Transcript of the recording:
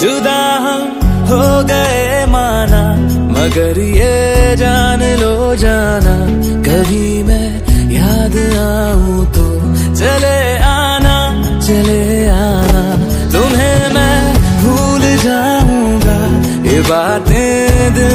जुदा हम हो गए माना, मगर ये जान लो जाना, कभी मैं याद आऊँ तो। चले आना चले आना, तुम्हें मैं भूल जाऊँगा, ये बातें दिल